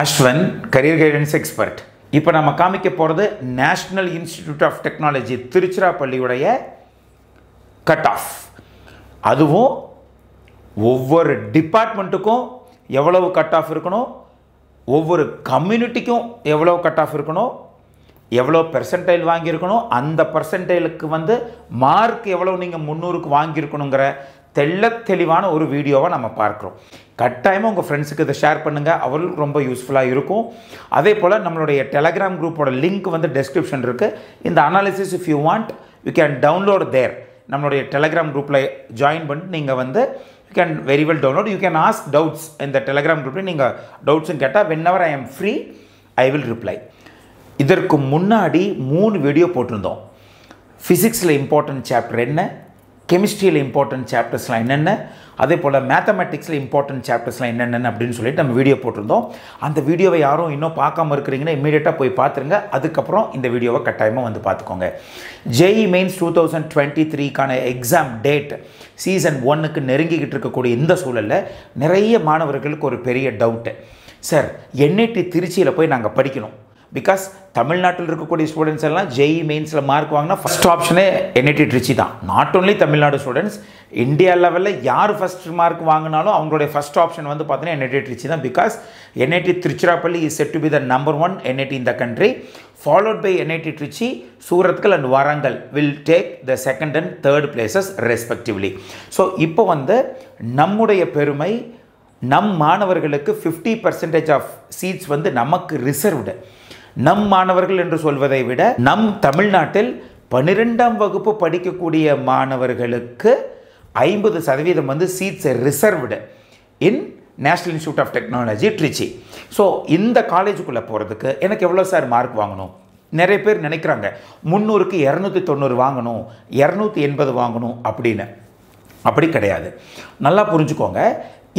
Ashwan career guidance expert இப்போ நம்ம காமிக்க போகிறது நேஷ்னல் இன்ஸ்டிடியூட் ஆஃப் டெக்னாலஜி திருச்சிராப்பள்ளியுடைய கட் ஆஃப் அதுவும் ஒவ்வொரு டிபார்ட்மெண்ட்டுக்கும் எவ்வளவு கட் ஆஃப் இருக்கணும்? ஒவ்வொரு கம்யூனிட்டிக்கும் எவ்வளோ கட் ஆஃப் இருக்கணும்? எவ்வளோ பெர்சன்டைல் வாங்கியிருக்கணும்? அந்த பர்சன்டைலுக்கு வந்து மார்க் எவ்வளோ நீங்கள் முந்நூறுக்கு வாங்கியிருக்கணுங்கிற தெள்ள தெளிவான ஒரு வீடியோவை நம்ம பார்க்குறோம். கட்டாயமாக உங்கள் ஃப்ரெண்ட்ஸுக்கு இதை ஷேர் பண்ணுங்கள் அவர்களுக்கு ரொம்ப யூஸ்ஃபுல்லாக இருக்கும். அதே போல் நம்மளுடைய டெலகிராம் குரூப்போட லிங்க் வந்து டெஸ்கிரிப்ஷன் இருக்குது இந்த analysis if you want you can download there நம்மளுடைய டெலகிராம் குரூப்பில் ஜாயின் பண்ணிட்டு நீங்கள் வந்து you can very well download you can ask doubts இந்த டெலகிராம் குரூப்பில் நீங்கள் டவுட்ஸும் கேட்டால் whenever I am free I will reply இதற்கு முன்னாடி மூணு வீடியோ போட்டிருந்தோம். ஃபிசிக்ஸில் இம்பார்ட்டன்ட் சாப்டர் என்ன? கெமிஸ்ட்ரியில் இம்பார்ட்டன்ட் சாப்டர்ஸ்லாம் என்னென்ன? அதே போல் மேத்தமெட்டிக்ஸில் இம்பார்ட்டன்ட் சாப்டர்ஸ்லாம் என்னென்ன அப்படின்னு சொல்லிட்டு நம்ம வீடியோ போட்டிருந்தோம். அந்த வீடியோவை யாரும் இன்னும் பார்க்காம இருக்கிறீங்கன்னா இமீடியட்டாக போய் பார்த்துருங்க. அதுக்கப்புறம் இந்த வீடியோவை கட்டாயமாக வந்து பார்த்துக்கோங்க. JEE mains two thousand twenty த்ரீக்கான exam date session ஒன்னுக்கு நெருங்கிக்கிட்டு இருக்கக்கூடிய இந்த சூழலில் நிறைய மாணவர்களுக்கு ஒரு பெரிய டவுட்டு சார் என்ஐடி திருச்சியில் போய் நாங்கள் படிக்கணும். பிகாஸ் தமிழ்நாட்டில் இருக்கக்கூடிய ஸ்டூடெண்ட்ஸ் எல்லாம் ஜெய் மெயின்ஸில் மார்க் வாங்கினா ஃபஸ்ட் ஆப்ஷனே என்ஐடி ட்ரிச்சி தான். Not only Tamil Nadu students India லெவலில் யார் ஃபஸ்ட் மார்க் வாங்கினாலும் அவங்களுடைய ஃபஸ்ட் ஆப்ஷன் வந்து பார்த்தீங்கன்னா என்ஐடி ட்ரிச்சி தான். Because NIT Tiruchirappalli is set to be the number one NIT இந்த country followed by NIT Trichy Surathkal and Warangal will take the second and third places respectively so இப்போ வந்து நம்முடைய பெருமை நம் மாணவர்களுக்கு ஃபிஃப்டி பர்சன்டேஜ் ஆஃப் சீட்ஸ் வந்து நமக்கு reserved நம் மாணவர்கள் என்று சொல்வதை விட நம் தமிழ்நாட்டில் பன்னிரெண்டாம் வகுப்பு படிக்கக்கூடிய மாணவர்களுக்கு ஐம்பது சதவீதம் வந்து seats reserved in national institute of technology Trichy so இந்த காலேஜுக்குள்ளே போகிறதுக்கு எனக்கு எவ்வளோ சார் மார்க் வாங்கணும்? நிறைய பேர் நினைக்கிறாங்க முந்நூறுக்கு இரநூத்தி தொண்ணூறு வாங்கணும் இரநூத்தி எண்பது வாங்கணும் அப்படின்னு. அப்படி கிடையாது. நல்லா புரிஞ்சுக்கோங்க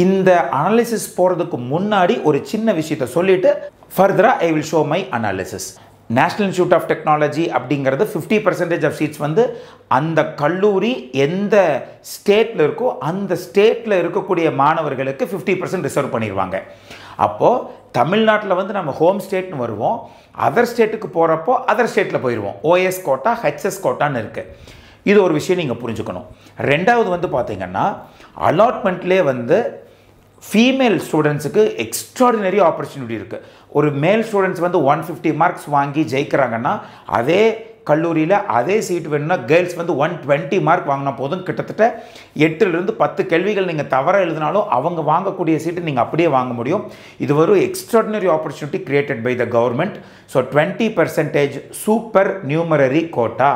இந்த அனாலிசிஸ் போகிறதுக்கு முன்னாடி ஒரு சின்ன விஷயத்த சொல்லிட்டு ஃபர்தராக I will show my analysis national institute of technology அப்படிங்கிறது ஃபிஃப்டி பர்சன்டேஜ் ஆஃப் சீட்ஸ் வந்து அந்த கல்லூரி எந்த ஸ்டேட்டில் இருக்கோ அந்த ஸ்டேட்டில் இருக்கக்கூடிய மாணவர்களுக்கு ஃபிஃப்டி பர்சன்ட் ரிசர்வ் பண்ணிடுவாங்க அப்போது தமிழ்நாட்டில் வந்து நம்ம ஹோம் ஸ்டேட்னு வருவோம். அதர் ஸ்டேட்டுக்கு போகிறப்போ அதர் ஸ்டேட்டில் போயிடுவோம் ஓஎஸ் கோட்டா ஹெச்எஸ் கோட்டான்னு இருக்குது இது ஒரு விஷயம் நீங்கள் புரிஞ்சுக்கணும். ரெண்டாவது வந்து பார்த்தீங்கன்னா அலாட்மெண்ட்லேயே வந்து ஃபீமேல் ஸ்டூடெண்ட்ஸுக்கு எக்ஸ்ட்ராடினரி ஆப்பர்ச்சுனிட்டி இருக்குது ஒரு மேல் ஸ்டூடெண்ட்ஸ் வந்து ஒன் ஃபிஃப்டி மார்க்ஸ் வாங்கி ஜெயிக்கிறாங்கன்னா அதே கல்லூரியில் அதே சீட் வேணும்னா கேர்ள்ஸ் வந்து ஒன் டுவெண்ட்டி மார்க் வாங்கினா போதும். கிட்டத்தட்ட எட்டுலேருந்து பத்து கேள்விகள் நீங்கள் தவற எழுதினாலும் அவங்க வாங்கக்கூடிய சீட்டு நீங்கள் அப்படியே வாங்க முடியும். இது ஒரு extraordinary opportunity created by the government so twenty percentage supernumerary quota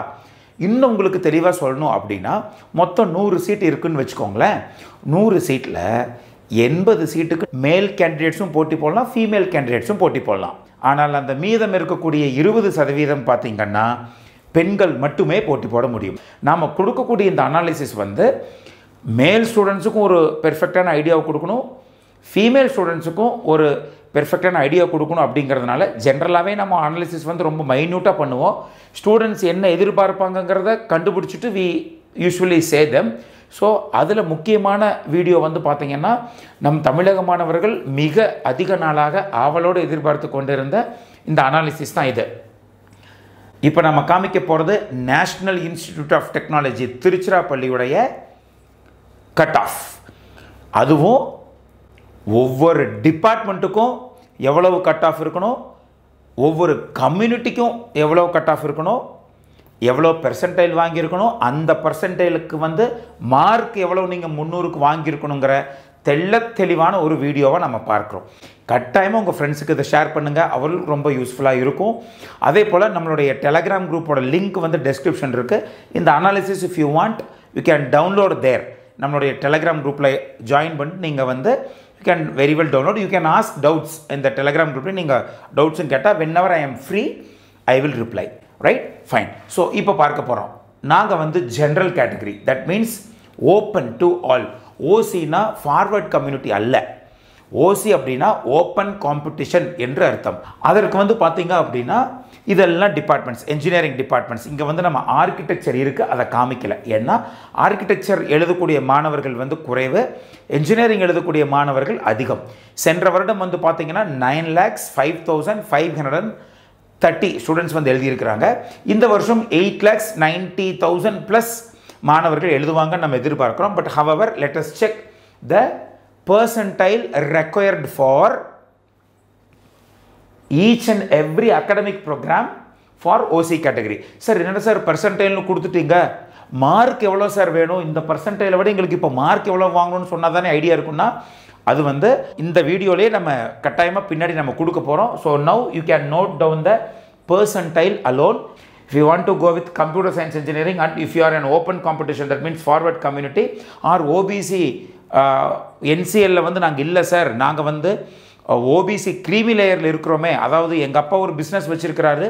இன்னும் உங்களுக்கு தெளிவாக சொல்லணும் அப்படின்னா மொத்தம் நூறு சீட் இருக்குன்னு வச்சுக்கோங்களேன். நூறு சீட்டில் எண்பது சீட்டுக்கு மேல் கேண்டிடேட்ஸும் போட்டி போடலாம் ஃபீமேல் கேண்டிடேட்ஸும் போட்டி போடலாம். ஆனால் அந்த மீதம் இருக்கக்கூடிய இருபது சதவீதம் பார்த்திங்கன்னா பெண்கள் மட்டுமே போட்டி போட முடியும். நாம் கொடுக்கக்கூடிய இந்த அனாலிசிஸ் வந்து மேல் ஸ்டூடெண்ட்ஸுக்கும் ஒரு பெர்ஃபெக்டான ஐடியாவை கொடுக்கணும் ஃபீமேல் ஸ்டூடெண்ட்ஸுக்கும் ஒரு பெர்ஃபெக்டான ஐடியா கொடுக்கணும் அப்படிங்கிறதுனால ஜென்ரலாகவே நம்ம அனாலிசிஸ் வந்து ரொம்ப மைன்யூட்டாக பண்ணுவோம். ஸ்டூடெண்ட்ஸ் என்ன எதிர்பார்ப்பாங்கங்கிறத கண்டுபிடிச்சிட்டு வி யூஸ்வலி சேதம் ஸோ அதில் முக்கியமான வீடியோ வந்து பார்த்திங்கன்னா நம் தமிழக மாணவர்கள் மிக அதிக நாளாக ஆவலோடு எதிர்பார்த்து கொண்டிருந்த இந்த அனாலிசிஸ் தான் இது. இப்போ நம்ம காமிக்க போகிறது நேஷ்னல் இன்ஸ்டிடியூட் ஆஃப் டெக்னாலஜி திருச்சிராப்பள்ளியுடைய கட் ஆஃப் அதுவும் ஒவ்வொரு டிபார்ட்மெண்ட்டுக்கும் எவ்வளவு கட் ஆஃப் இருக்கணும்? ஒவ்வொரு கம்யூனிட்டிக்கும் எவ்வளோ கட் ஆஃப் இருக்கணும்? எவ்வளோ பெர்சன்டைல் வாங்கியிருக்கணும் அந்த பர்சன்டைலுக்கு வந்து மார்க் எவ்வளோ நீங்கள் முந்நூறுக்கு வாங்கியிருக்கணுங்கிற தெள்ள தெளிவான ஒரு வீடியோவை நம்ம பார்க்குறோம். கட்டாயமாக உங்கள் ஃப்ரெண்ட்ஸுக்கு இதை ஷேர் பண்ணுங்கள் அவர்களுக்கு ரொம்ப யூஸ்ஃபுல்லாக இருக்கும். அதே போல் நம்மளுடைய டெலகிராம் குரூப்போட லிங்க் வந்து டெஸ்கிரிப்ஷன் இருக்குது இந்த analysis if you want you can download there நம்மளுடைய டெலகிராம் குரூப்பில் ஜாயின் பண்ணிட்டு நீங்கள் வந்து you can very well download you can ask doubts இந்த டெலகிராம் குரூப்பில் நீங்கள் டவுட்ஸும் கேட்டால் whenever I am free I will reply right fine so இப்போ பார்க்க போகிறோம் நாங்கள் வந்து general category that means open to all ஓசினா forward community அல்ல. ஓசி அப்படின்னா ஓப்பன் காம்படிஷன் என்று அர்த்தம். அதற்கு வந்து பார்த்தீங்க அப்படின்னா இதெல்லாம் டிபார்ட்மெண்ட்ஸ் என்ஜினியரிங் டிபார்ட்மெண்ட்ஸ் இங்கே வந்து நம்ம ஆர்கிடெக்சர் இருக்குது அதை காமிக்கல. ஏன்னா ஆர்கிடெக்சர் எழுதக்கூடிய மாணவர்கள் வந்து குறைவு என்ஜினியரிங் எழுதக்கூடிய மாணவர்கள் அதிகம். சென்ற வருடம் வந்து பார்த்தீங்கன்னா nine lakhs five thousand five hundred thirty students வந்து எழுதியிருக்கிறாங்க. இந்த வருஷம் eight lakhs ninety thousand plus மாணவர்கள் எழுதுவாங்க நம்ம எதிர்பார்க்குறோம். But however let's check the percentile required for each and every academic programme for OC category sir என்னடா சார் பர்சன்டைல்னு கொடுத்துட்டீங்க? மார்க் எவ்வளோ சார் வேணும்? இந்த பர்சன்டைலை விட எங்களுக்கு இப்போ மார்க் எவ்வளோ வாங்கணும்னு சொன்னால் தானே ஐடியா இருக்குன்னா அது வந்து இந்த வீடியோலேயே நம்ம கட்டாயமாக பின்னாடி நம்ம கொடுக்க போகிறோம் so now you can note down the percentile alone if you want to go with computer science engineering and if you are an open competition that means forward community or OBC என்சிஎல்ல uh, வந்து நாங்கள் இல்லை sir நாங்கள் வந்து OBC creamy லேயரில் இருக்கிறோமே. அதாவது எங்கள் அப்பா ஒரு பிஸ்னஸ் வச்சிருக்கிறாரு.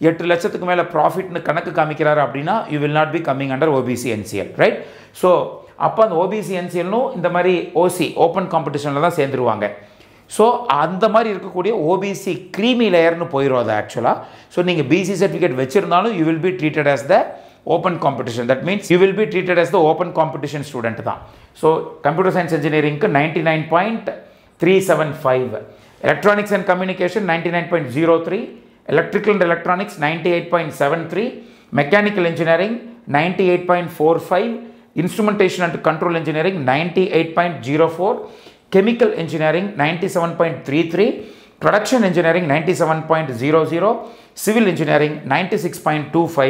எட்டு லட்சத்துக்கு மேலே ப்ராஃபிட்னு கணக்கு காமிக்கிறாரு அப்படின்னா you will not be coming under OBC NCL right so அப்போ அந்த ஓபிசி என்சிஎல்னும் இந்த மாதிரி ஓசி ஓப்பன் காம்படிஷனில் தான் சேர்ந்துருவாங்க. ஸோ அந்த மாதிரி இருக்கக்கூடிய ஓபிசி க்ரீமி லேயர்னு போயிடும் அது ஆக்சுவலாக ஸோ நீங்கள் பிசி சர்டிஃபிகேட் வச்சுருந்தாலும் you will be treated as the open competition that means you will be treated as the open competition student தான். So computer science இன்ஜினியரிங்க்கு ninety nine point three seven five electronics and communication ninety nine point zero three electrical and electronics ninety eight point seven three mechanical engineering ninety eight point four five instrumentation and control engineering ninety eight point zero four chemical engineering 97.33 production engineering 97.00 civil engineering 96.25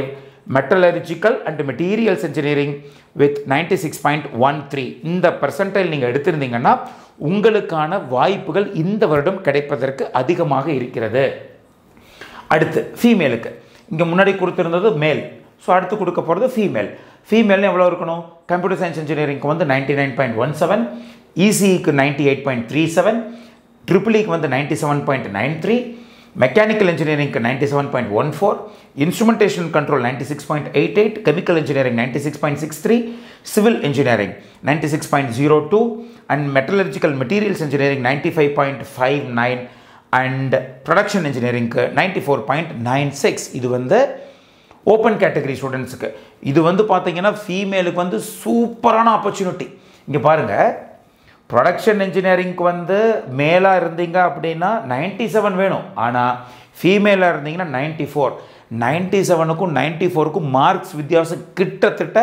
metallurgical and materials engineering with 96.13 இந்த percentile நீங்கள் எடுத்திருந்தீங்கன்னா உங்களுக்கான வாய்ப்புகள் இந்த வருடம் கிடைப்பதற்கு அதிகமாக இருக்கிறது. அடுத்து ஃபீமேலுக்கு இங்கே முன்னாடி கொடுத்துருந்தது மேல் ஸோ அடுத்து கொடுக்க போகிறது ஃபீமேல் ஃபீமேல் எவ்வளோ இருக்கணும்? கம்ப்யூட்டர் சயின்ஸ் இன்ஜினியரிங்க்கு வந்து ninety nine point one seven இசிக்கு ninety eight point three seven ட்ரிபிளிக்கு வந்து ninety seven point nine three mechanical இன்ஜினியரிங்க்கு ninety seven point one four instrumentation control ninety six point eight eight chemical engineering ninety six point six three civil engineering ninety six point zero two and metallurgical materials engineering ninety five point five nine and production இன்ஜினியரிங்க்கு ninety four point nine six இது வந்து open category ஸ்டூடெண்ட்ஸுக்கு இது வந்து பார்த்தீங்கன்னா ஃபீமேலுக்கு வந்து சூப்பரான opportunity இங்கே பாருங்கள் ப்ரொடக்ஷன் இன்ஜினியரிங்க்கு வந்து மேலாக இருந்தீங்க அப்படின்னா நைன்ட்டி செவன் வேணும். ஆனால் ஃபீமேலாக இருந்தீங்கன்னா நைன்ட்டி ஃபோர் நைன்ட்டி செவனுக்கும் நைன்ட்டி ஃபோருக்கும் மார்க்ஸ் வித்தியாசம் கிட்டத்தட்ட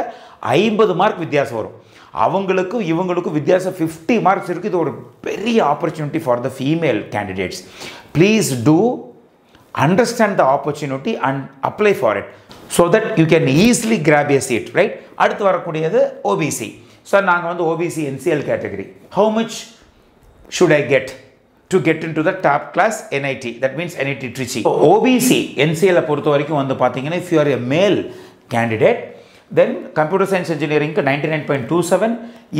ஐம்பது மார்க் வித்தியாசம் வரும். அவங்களுக்கும் இவங்களுக்கும் வித்தியாசம் ஃபிஃப்டி மார்க்ஸ் இருக்குது இது ஒரு பெரிய opportunity for the female candidates please to understand the opportunity and apply for it so that you can easily grab a seat right அடுத்து வரக்கூடியது ஓபிசி சார் நாங்கள் வந்து OBC NCL category how much should I get to get into the top class NIT that means NIT Trichy OBC என்சிஎலை பொறுத்த வரைக்கும் வந்து பார்த்தீங்கன்னா if you are a male candidate then computer science இன்ஜினியரிங்க்கு ninety nine point two seven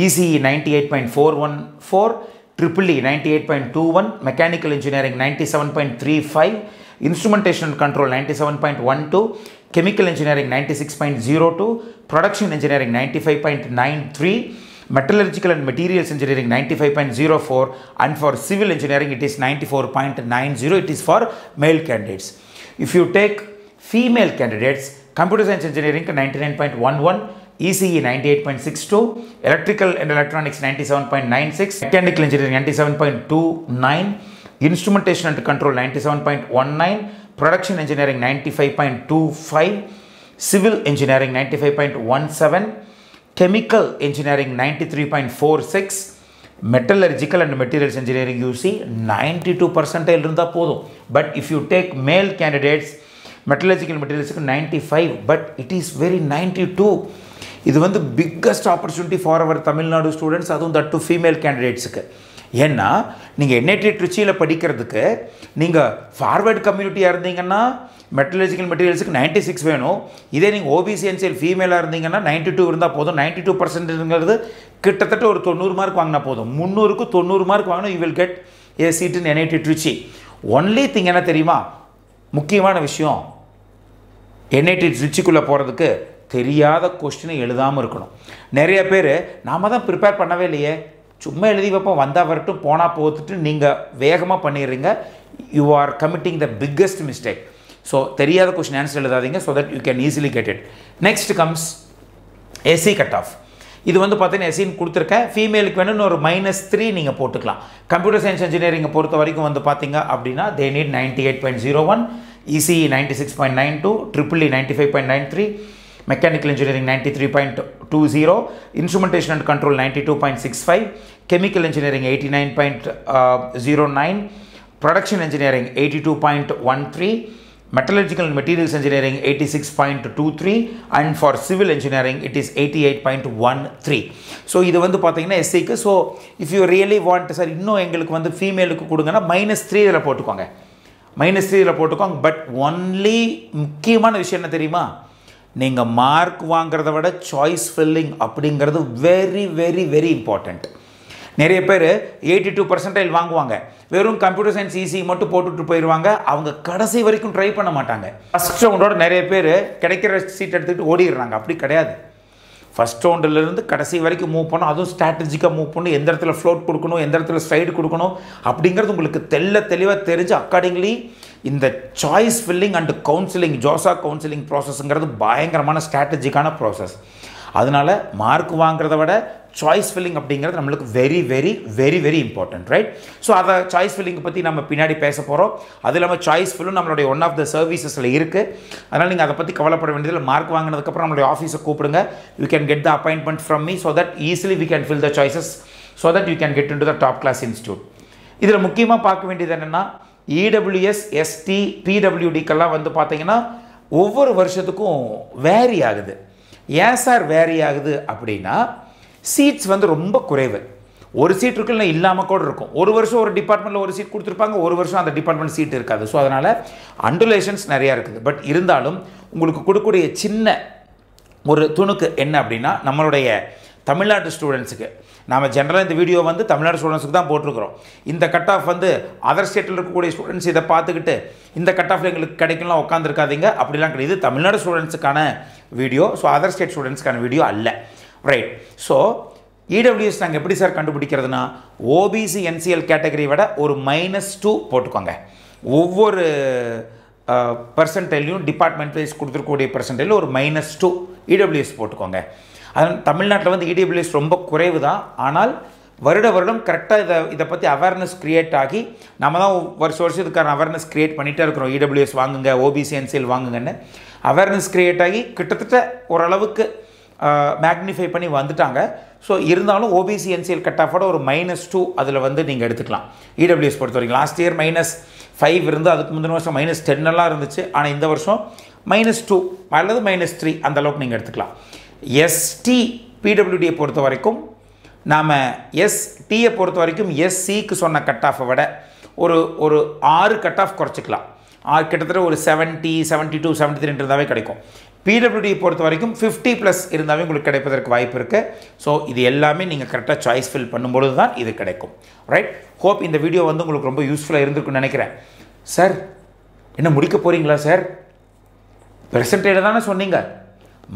ECE ninety eight point four one four triple E ninety eight point two one mechanical engineering ninety seven point three five instrumentation control 97.12, chemical engineering 96.02, production engineering 95.93, metallurgical and materials engineering 95.04 and for civil engineering it is 94.90 it is for male candidates. If you take female candidates computer science engineering 99.11 ECE 98.62, electrical and electronics 97.96, mechanical engineering 97.29, instrumentation and control 97.19 production engineering 95.25 civil engineering 95.17 chemical engineering 93.46 metallurgical and materials engineering you see 92 percentile இருந்தால் போதும் but if you take male candidates metallurgical materials 95 but it is very 92 இது வந்து biggest opportunity for our Tamil Nadu students அதுவும் that to female கேண்டிடேட்ஸுக்கு ஏன்னா நீங்கள் NIT ட்ரிச்சியில் படிக்கிறதுக்கு நீங்கள் ஃபார்வேர்டு கம்யூனிட்டியாக இருந்தீங்கன்னா மெட்டலஜிக்கல் மெட்டீரியல்ஸுக்கு நைன்ட்டி சிக்ஸ் வேணும். இதே நீங்கள் ஓபிசிஎன்சியல் ஃபீமேலாக இருந்தீங்கன்னா நைன்ட்டி டூ இருந்தால் போதும். நைன்ட்டி டூ பர்சன்ட்ங்கிறது கிட்டத்தட்ட ஒரு தொண்ணூறு மார்க் வாங்கினா போதும். முந்நூறுக்கு தொண்ணூறு மார்க் வாங்கினா you will get a seat in NIT Trichy only thing என்ன தெரியுமா? முக்கியமான விஷயம் என்ஐடி ட்ரிச்சிக்குள்ளே போகிறதுக்கு தெரியாத கொஸ்டினை எழுதாமல் இருக்கணும். நிறைய பேர் நாம தான் ப்ரிப்பேர் பண்ணவே இல்லையே. சும்மா எழுதி வைப்போம் வந்தால் வரட்டும் போனால் போத்துட்டு நீங்கள் வேகமாக பண்ணிடுறீங்க. You are committing the biggest mistake so தெரியாத question answer எழுதாதீங்க so that you can easily get it next comes SC cut off இது வந்து பார்த்தீங்கன்னா எஸ்சின்னு கொடுத்துருக்கேன் ஃபீமேலுக்கு வேணும்னு ஒரு மைனஸ் த்ரீ நீங்கள் போட்டுக்கலாம். கம்ப்யூட்டர் சயின்ஸ் இன்ஜினியரிங்கை பொறுத்த வரைக்கும் வந்து பார்த்தீங்க அப்படின்னா they need ninety eight point zero one EC ninety six point nine two triple ninety five point nine three mechanical engineering ninety three point two zero instrumentation and control ninety two point six five chemical engineering eighty nine point zero nine production engineering eighty two point one three metallurgical material engineering eighty six point two three and for civil engineering it is eighty eight point one three so இது வந்து பார்த்தீங்கன்னா எஸ்சிக்கு so if you really want sir இன்னும் எங்களுக்கு வந்து ஃபீமேலுக்கு கொடுங்கன்னா minus three இதில் போட்டுக்கோங்க. Minus three இதில் போட்டுக்கோங்க. பட் ஒன்லி முக்கியமான விஷயம் என்ன தெரியுமா? நீங்கள் மார்க் வாங்குறத விட சாய்ஸ் ஃபில்லிங் அப்படிங்கிறது வெரி வெரி வெரி இம்பார்ட்டண்ட் நிறைய பேர் எயிட்டி டூ பர்சன்டைல் வாங்குவாங்க. வெறும் கம்ப்யூட்டர் சயின்ஸ் ஈஸி மட்டும் போட்டுட்டு போயிடுவாங்க அவங்க கடைசி வரைக்கும் ட்ரை பண்ண மாட்டாங்க. ஃபஸ்ட் ரவுண்டோட நிறைய பேர் கிடைக்கிற சீட் எடுத்துக்கிட்டு ஓடிடுறாங்க. அப்படி கிடையாது. ஃபஸ்ட் ரவுண்டிலேருந்து கடைசி வரைக்கும் மூவ் பண்ணணும். அதுவும் ஸ்ட்ராட்டஜிக்காக மூவ் பண்ணணும். எந்த இடத்துல ஃப்ளோட் கொடுக்கணும் எந்த இடத்துல ஸ்ட்ரைடு கொடுக்கணும் அப்படிங்கிறது உங்களுக்கு தெல்ல தெளிவாக தெரிஞ்சு அக்கார்டிங்லி இந்த choice filling and counselling JoSAA counselling ப்ராசஸ்ங்கிறது பயங்கரமான ஸ்ட்ராட்டஜிக்கான ப்ராசஸ் அதனால் மார்க் வாங்குறத விட சாய்ஸ் ஃபில்லிங் அப்படிங்கிறது நம்மளுக்கு very very very very important right so அதை சாய்ஸ் ஃபில்லிங்கை பற்றி நம்ம பின்னாடி பேச போகிறோம் அது இல்லாமல் சாய்ஸ் ஃபில்லும் நம்மளுடைய ஒன் ஆஃப் த சர்வீசஸில் இருக்குது அதனால் நீங்கள் அதை பற்றி கவலைப்பட வேண்டியதில் மார்க் வாங்கினதுக்கப்புறம் நம்மளுடைய ஆஃபீஸை கூப்பிடுங்க. You can get the appointment from me so that easily we can fill the choices so that you can get into the top class institute இதில் முக்கியமாக பார்க்க வேண்டியது என்னென்னா இடபிள்யூஎஸ் எஸ்டி பிடபிள்யூடிக்கெல்லாம் வந்து பார்த்தீங்கன்னா ஒவ்வொரு வருஷத்துக்கும் வேரி ஆகுது. ஏன் சார் வேரி ஆகுது அப்படின்னா சீட்ஸ் வந்து ரொம்ப குறைவு. ஒரு சீட் இருக்குல்ல இல்லாமல் கூட இருக்கும். ஒரு வருஷம் ஒரு டிபார்ட்மெண்ட்டில் ஒரு சீட் கொடுத்துருப்பாங்க ஒரு வருஷம் அந்த டிபார்ட்மெண்ட் சீட் இருக்காது. ஸோ அதனால் அண்டுலேஷன்ஸ் நிறையா இருக்குது. பட் இருந்தாலும் உங்களுக்கு கொடுக்கக்கூடிய சின்ன ஒரு துணுக்கு என்ன அப்படின்னா நம்மளுடைய தமிழ்நாட்டு ஸ்டூடெண்ட்ஸுக்கு நாம் ஜென்ரலாக இந்த வீடியோ வந்து தமிழ்நாடு ஸ்டூடெண்ட்ஸுக்கு தான் போட்டிருக்கிறோம். இந்த கட் ஆஃப் வந்து அதர் ஸ்டேட்டில் இருக்கக்கூடிய ஸ்டூடெண்ட்ஸ் இதை பார்த்துக்கிட்டு இந்த கட் ஆஃப்ல எங்களுக்கு கிடைக்கலாம் உட்காந்துருக்காதீங்க அப்படிலாம் கிடையாது. தமிழ்நாடு ஸ்டூடெண்ட்ஸுக்கான வீடியோ ஸோ அதர் ஸ்டேட் ஸ்டூடெண்ட்ஸ்க்கான வீடியோ அல்ல. ரைட் ஸோ இடபிள்யூஎஸ் நாங்கள் எப்படி சார் கண்டுபிடிக்கிறதுனா ஓபிசி என்சிஎல் கேட்டகரி விட ஒரு மைனஸ் டூ போட்டுக்கோங்க. ஒவ்வொரு பர்சன்டைலையும் டிபார்ட்மெண்ட் வைஸ் கொடுத்துருக்கக்கூடிய பர்சன்டைலில் ஒரு மைனஸ் டூ இடபிள்யூஎஸ் போட்டுக்கோங்க. அதனால் தமிழ்நாட்டில் வந்து இடபிள்யூஎஸ் ரொம்ப குறைவு தான் ஆனால் வருட வருடம் கரெக்டாக இதை இதை பற்றி அவேர்னஸ் க்ரியேட் ஆகி நம்ம தான் வருஷம் வருஷம் இதுக்கான அவேர்னஸ் க்ரியேட் பண்ணிகிட்டே இருக்கிறோம். இடபிள்யூஎஸ் வாங்குங்க ஓபிசி என்சிஎல் வாங்குங்கன்னு. அவேர்னஸ் க்ரியேட் ஆகி கிட்டத்தட்ட ஓரளவுக்கு மேக்னிஃபை பண்ணி வந்துட்டாங்க. ஸோ இருந்தாலும் ஓபிசி என்சிஎல் கட் ஆஃபோட ஒரு மைனஸ் டூ அதில் வந்து நீங்கள் எடுத்துக்கலாம். இடபிள்யூஎஸ் பொறுத்த வரைக்கும். லாஸ்ட் இயர் மைனஸ் ஃபைவ் இருந்து அதுக்கு முந்தின வருஷம் மைனஸ் டென்னெல்லாம் இருந்துச்சு. ஆனால் இந்த வருஷம் மைனஸ் டூ அல்லது மைனஸ் த்ரீ அந்தளவுக்கு நீங்கள் எடுத்துக்கலாம். எஸ்டி பிடபிள்யூடியை பொறுத்த வரைக்கும் நாம் எஸ்டியை பொறுத்த வரைக்கும் எஸ்சிக்கு சொன்ன கட் ஆஃபை விட ஒரு ஒரு ஆறு கட் ஆஃப் குறைச்சிக்கலாம். ஆறு கிட்டத்தட்ட ஒரு seventy seventy two seventy three இருந்தாவே கிடைக்கும் பிடபிள்யூடியை பொறுத்த வரைக்கும் ஃபிஃப்டி ப்ளஸ் இருந்தாவே உங்களுக்கு கிடைப்பதற்கு வாய்ப்பு இருக்குது ஸோ இது எல்லாமே நீங்கள் கரெக்டாக சாய்ஸ் ஃபில் பண்ணும்பொழுது தான் இது கிடைக்கும். ரைட் ஹோப் இந்த வீடியோ வந்து உங்களுக்கு ரொம்ப யூஸ்ஃபுல்லாக இருந்திருக்குன்னு நினைக்கிறேன். சார் என்ன முடிக்க போகிறீங்களா சார் ப்ரெசன்டேட தானே சொன்னீங்க.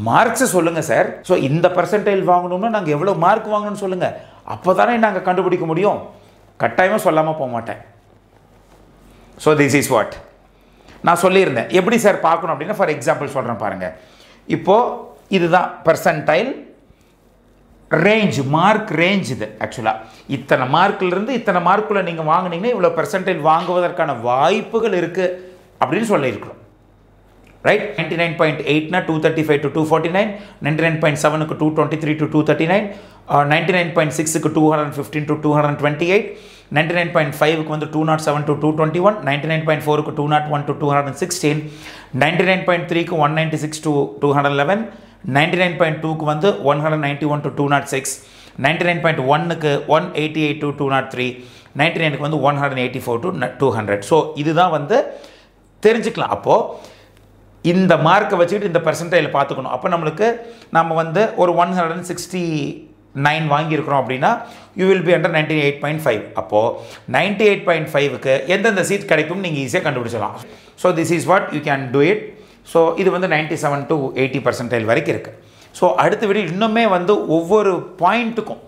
மார்க்ஸை சொல்லுங்கள் சார் ஸோ இந்த பர்சன்டேஜ் வாங்கணும்னா நாங்கள் எவ்வளோ மார்க் வாங்கணும்னு சொல்லுங்கள் அப்போ தானே நாங்கள் கண்டுபிடிக்க முடியும். கட்டாயமாக சொல்லாமல் போக மாட்டேன். ஸோ திஸ் இஸ் வாட் நான் சொல்லியிருந்தேன். எப்படி சார் பார்க்கணும் அப்படின்னா ஃபார் எக்ஸாம்பிள் சொல்கிறேன் பாருங்கள் இப்போது இதுதான் பர்சன்டைல் ரேஞ்ச் மார்க் ரேஞ்ச் இது ஆக்சுவலாக இத்தனை மார்க்கிலிருந்து இத்தனை மார்க்குள்ளே நீங்கள் வாங்கினீங்கன்னா இவ்வளோ பர்சன்டைல் வாங்குவதற்கான வாய்ப்புகள் இருக்குது அப்படின்னு சொல்லியிருக்கிறோம். Right ninety nine point எயிட்னா two thirty five to two forty nine ninety nine point செவனுக்கு two twenty three to two thirty nine ninety nine point சிக்ஸுக்கு two hundred fifteen to two hundred twenty eight ninety nine point ஃபைவ்க்கு வந்து two not seven to two twenty one ninety nine point ஃபோருக்கு two not one to two hundred sixteen ninety nine point த்ரீக்கு one ninety six two two hundred eleven ninety nine point டூக்கு வந்து one hundred ninety one to two not six ninety nine point ஒன்னுக்கு one eighty eight to two not three ninety நைனுக்கு வந்து one hundred eighty four to two hundred so இதுதான் வந்து தெரிஞ்சுக்கலாம். அப்போது இந்த மார்க்கை வச்சுக்கிட்டு இந்த பெர்சன்டைல் பார்த்துக்கணும். அப்போ நம்மளுக்கு நம்ம வந்து ஒரு one hundred and sixty nine வாங்கியிருக்கிறோம் அப்படின்னா you will be under ninety eight point five அப்போது நைன்டி எயிட் பாயிண்ட் ஃபைவ்க்கு எந்தெந்த சீட் கிடைக்கும் நீங்கள் ஈஸியாக கண்டுபிடிச்சலாம் so this is what you can do it so இது வந்து ninety seven to eighty percentile வரைக்கும் இருக்குது ஸோ அடுத்த வீடு இன்னுமே வந்து ஒவ்வொரு பாயிண்ட்டுக்கும்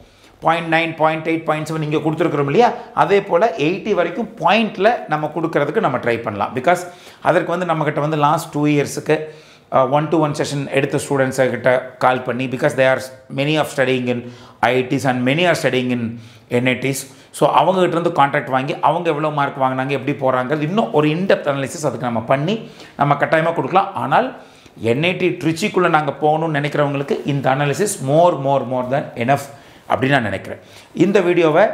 point nine point eight point seven இங்கே கொடுத்துருக்குறோம் இல்லையா? அதே போல் எயிட்டி வரைக்கும் பாயிண்டில் நம்ம கொடுக்கறதுக்கு நம்ம ட்ரை பண்ணலாம். பிகாஸ் அதற்கு வந்து நம்மக்கிட்ட வந்து லாஸ்ட் டூ இயர்ஸுக்கு ஒன் டு ஒன் செஷன் எடுத்த ஸ்டூடெண்ட்ஸை கிட்ட கால் பண்ணி because they are many of studying in IITs and many are studying in NITs so அவங்ககிட்ட இருந்து கான்ட்ராக்ட் வாங்கி அவங்க எவ்வளோ மார்க் வாங்கினாங்க எப்படி போகிறாங்கிறது இன்னும் ஒரு இன்டெப்த் அனாலிசிஸ் அதுக்கு நம்ம பண்ணி நம்ம கட்டாயமாக கொடுக்கலாம். ஆனால் என்ஐடி ட்ரிச்சிக்குள்ளே நாங்கள் போகணும்னு நினைக்கிறவங்களுக்கு இந்த அனாலிசிஸ் மோர் மோர் மோர் தென் எனஃப் அப்படின்னு நான் நினைக்கிறேன். இந்த வீடியோவை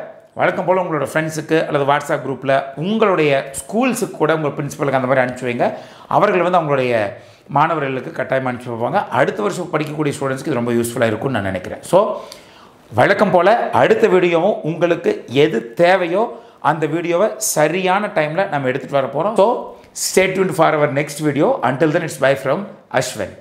வழக்கம் போல் உங்களோட ஃப்ரெண்ட்ஸுக்கு அல்லது வாட்ஸ்அப் குரூப்பில் உங்களுடைய ஸ்கூல்ஸுக்கு கூட உங்கள் பிரின்ஸிபலுக்கு அந்த மாதிரி அனுப்பிச்சி வைங்க. அவர்கள் வந்து அவங்களுடைய மாணவர்களுக்கு கட்டாயம் அனுப்பிச்சி வைப்பாங்க. அடுத்த வருஷம் படிக்கக்கூடிய ஸ்டூடெண்ட்ஸ்க்கு இது ரொம்ப யூஸ்ஃபுல்லாக இருக்கும்னு நான் நினைக்கிறேன். ஸோ வழக்கம் போல் அடுத்த வீடியோவும் உங்களுக்கு எது தேவையோ அந்த வீடியோவை சரியான டைமில் நம்ம எடுத்துகிட்டு வர போகிறோம் so stay tuned for our next video until then it's bye from Ashwin